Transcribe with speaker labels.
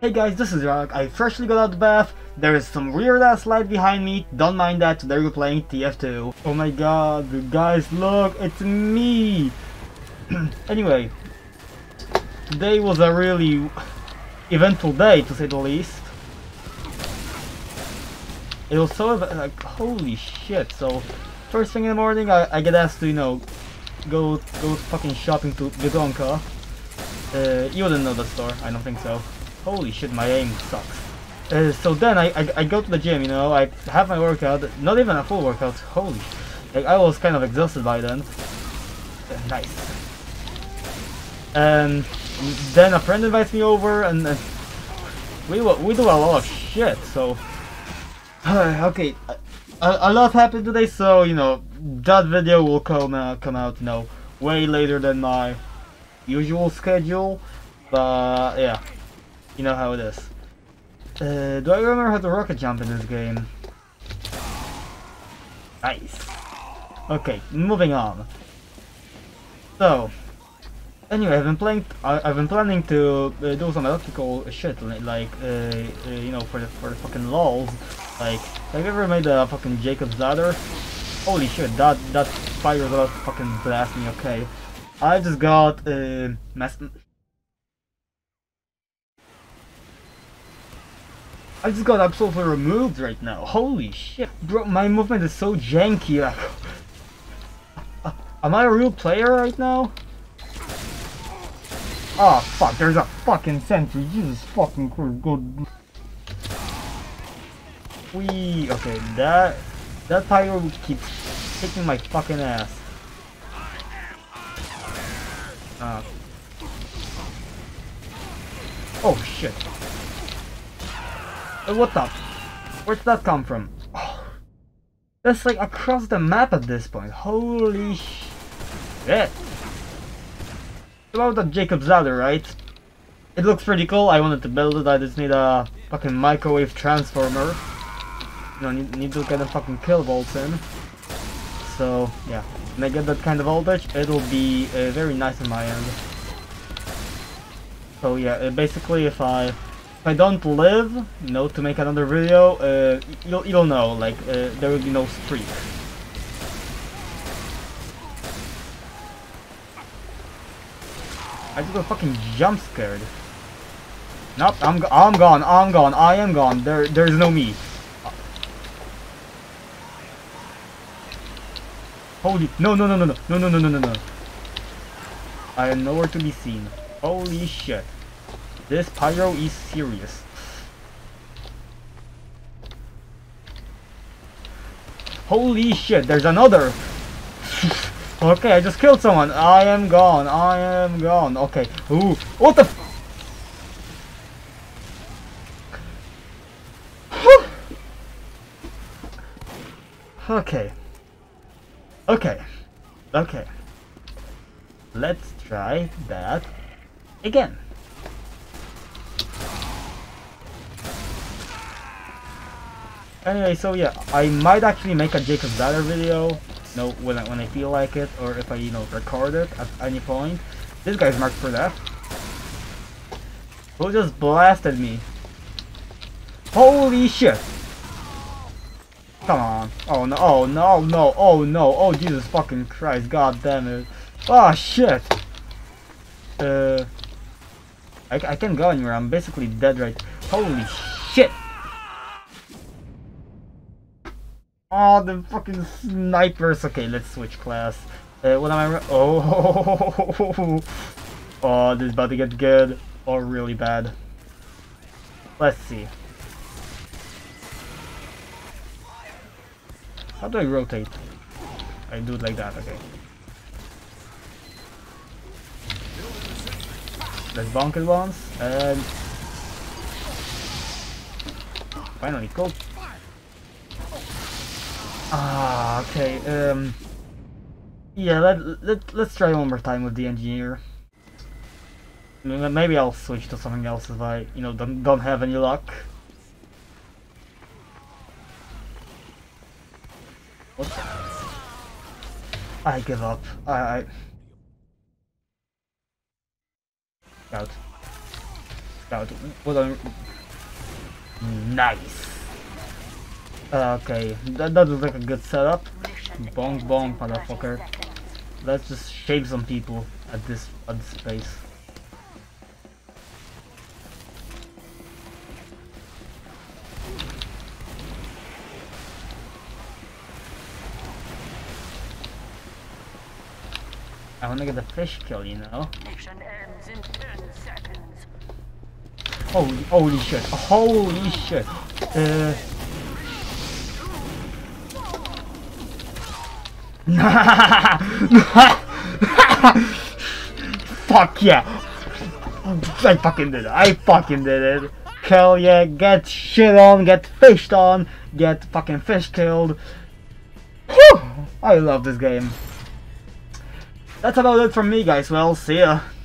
Speaker 1: Hey guys, this is Rock. I freshly got out of the bath. There is some weird ass light behind me. Don't mind that, there you're playing TF2. Oh my god, guys, look, it's me! anyway, today was a really eventful day, to say the least. It was so, like, holy shit, so, first thing in the morning, I, I get asked to, you know, go, go fucking shopping to Biedronka. Uh, you wouldn't know the store, I don't think so. Holy shit, my aim sucks. Uh, so then I, I, I go to the gym, you know, I have my workout, not even a full workout, holy like I was kind of exhausted by then. Uh, nice. And then a friend invites me over and uh, we, we do a lot of shit, so... okay, a, a, lot happened today, so, you know, that video will come, uh, come out, you know, way later than my usual schedule, but yeah, you know how it is. Uh, do I remember how to rocket jump in this game? Nice. Okay, moving on. So, anyway, I've been playing. I, have been planning to uh, do some electrical shit, like uh, uh, you know, for the for the fucking lols. Like, have you ever made a fucking Jacob's ladder? Holy shit, that that fire is about to fucking blast me. Okay, I just got uh, mass. I just got absolutely removed right now. Holy shit. Bro, my movement is so janky. Like, uh, am I a real player right now? Oh fuck, there's a fucking sentry. Jesus fucking Christ, good. Wee. Okay, that that pyro keeps kicking my fucking ass. Uh. Oh shit. Uh, what the? Where'd that come from? Oh, that's like across the map at this point. Holy shit. About the Jacob's ladder, right? It looks pretty cool. I wanted to build it. I just need a fucking microwave transformer. You know, need, need to get a fucking kilovolts in. So, yeah. When I get that kind of voltage, it'll be uh, very nice on my end. So yeah, uh, basically if I if I don't live, you know, to make another video, uh, you'll, you'll know, like, uh, there will be no streak. I just got fucking jump scared. Nope, I'm, I'm gone, I'm gone, I am gone, there, there's no me. Holy, no, no, no, no, no, no, no, no, no, no, no. I am nowhere to be seen. Holy shit. This pyro is serious. Holy shit, there's another! okay, I just killed someone. I am gone. I am gone. Okay. Ooh. What the Okay. Okay. Okay. Let's try that again. Anyway, so yeah, I might actually make a Jacob's Ladder video, you know, when I, when I feel like it, or if I, you know, record it at any point. This guy's marked for that. Who just blasted me? Holy shit! Come on. Oh no, oh no, no, oh no, oh Jesus fucking Christ, god damn it. Oh shit! Uh... I, I can't go anywhere, I'm basically dead right. Holy shit! Oh, the fucking snipers. Okay, let's switch class. Uh, what am I? Oh, oh, this is about to get good or really bad. Let's see. How do I rotate? I do it like that. Okay. Let's bonk it once and finally go Ah, okay. Um, yeah, let let let's try one more time with the engineer. Maybe I'll switch to something else if I, you know, don't don't have any luck. What? I give up. I. I... Out. Out. What a nice. Okay, that, that was like a good setup. Bong bong, motherfucker. Let's just shake some people at this at this space. I wanna get a fish kill, you know?
Speaker 2: Mission ends in 10 seconds.
Speaker 1: Holy, holy shit, holy shit. Uh... Fuck yeah! I fucking did it, I fucking did it. Hell yeah, get shit on, get fished on, get fucking fish killed. Whew! I love this game. That's about it from me guys, well, see ya.